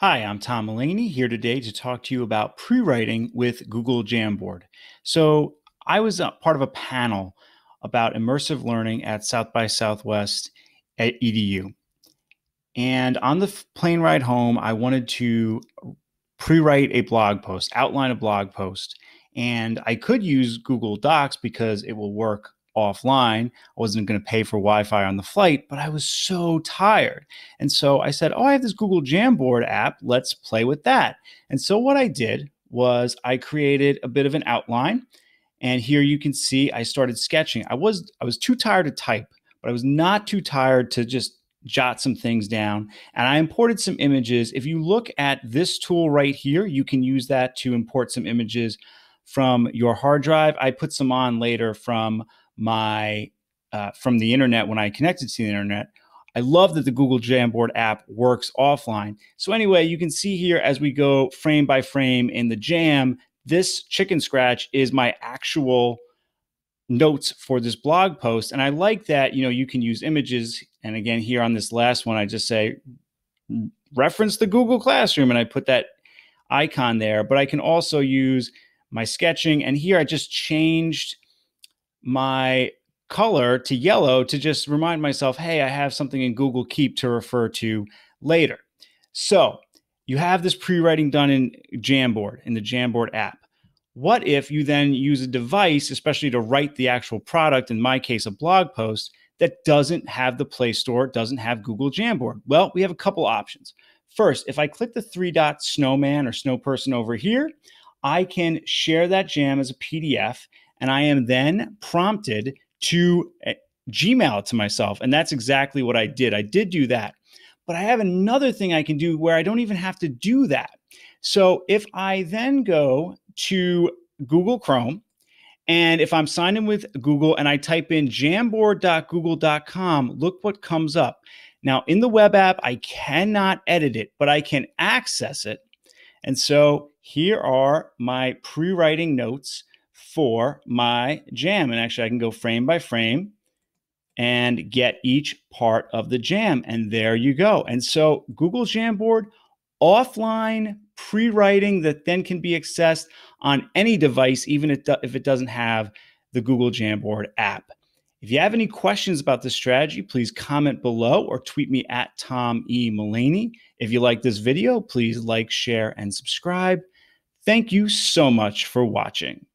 Hi, I'm Tom Mullaney here today to talk to you about pre writing with Google Jamboard. So, I was part of a panel about immersive learning at South by Southwest at EDU. And on the plane ride home, I wanted to pre write a blog post, outline a blog post. And I could use Google Docs because it will work offline. I wasn't going to pay for Wi Fi on the flight, but I was so tired. And so I said, Oh, I have this Google Jamboard app. Let's play with that. And so what I did was I created a bit of an outline. And here you can see I started sketching. I was I was too tired to type, but I was not too tired to just jot some things down. And I imported some images. If you look at this tool right here, you can use that to import some images from your hard drive. I put some on later from my uh, from the internet when I connected to the internet. I love that the Google Jamboard app works offline. So anyway, you can see here as we go frame by frame in the jam, this chicken scratch is my actual notes for this blog post. And I like that, you know, you can use images. And again, here on this last one, I just say reference the Google Classroom and I put that icon there, but I can also use my sketching. And here I just changed my color to yellow to just remind myself, hey, I have something in Google Keep to refer to later. So you have this pre-writing done in Jamboard, in the Jamboard app. What if you then use a device, especially to write the actual product, in my case, a blog post, that doesn't have the Play Store, doesn't have Google Jamboard? Well, we have a couple options. First, if I click the three dot snowman or snow person over here, I can share that jam as a PDF and I am then prompted to eh, Gmail it to myself. And that's exactly what I did. I did do that. But I have another thing I can do where I don't even have to do that. So if I then go to Google Chrome, and if I'm signed in with Google and I type in jamboard.google.com, look what comes up. Now, in the web app, I cannot edit it, but I can access it. And so here are my pre writing notes for my jam. And actually, I can go frame by frame and get each part of the jam. And there you go. And so Google Jamboard, offline pre writing that then can be accessed on any device, even if it doesn't have the Google Jamboard app. If you have any questions about this strategy, please comment below or tweet me at Tom E. Mullaney. If you like this video, please like, share, and subscribe. Thank you so much for watching.